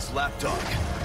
Scout's lapdog.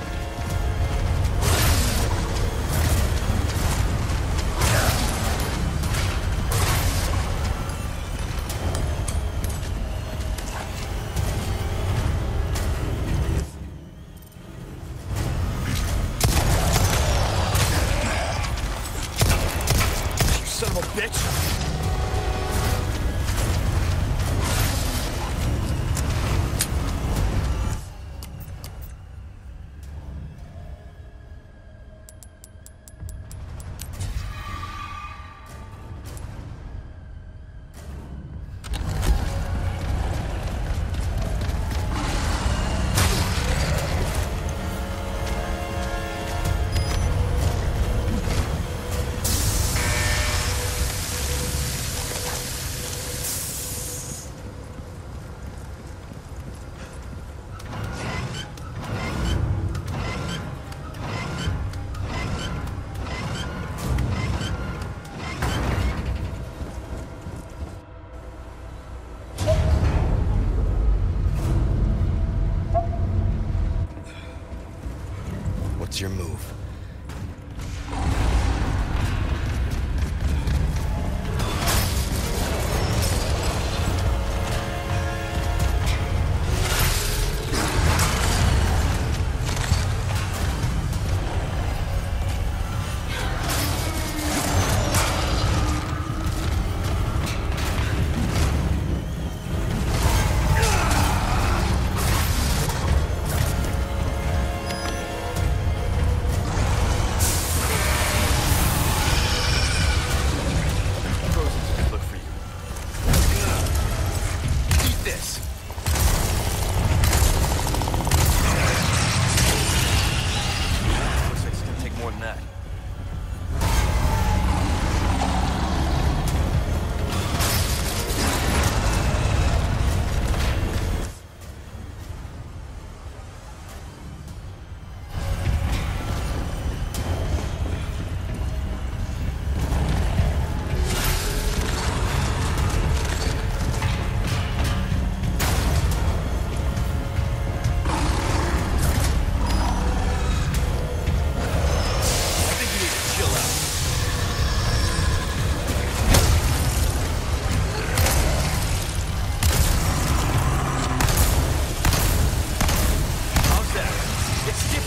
What's your move?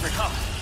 recovered.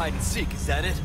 hide and seek, is that it?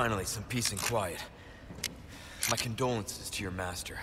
Finally, some peace and quiet. My condolences to your master.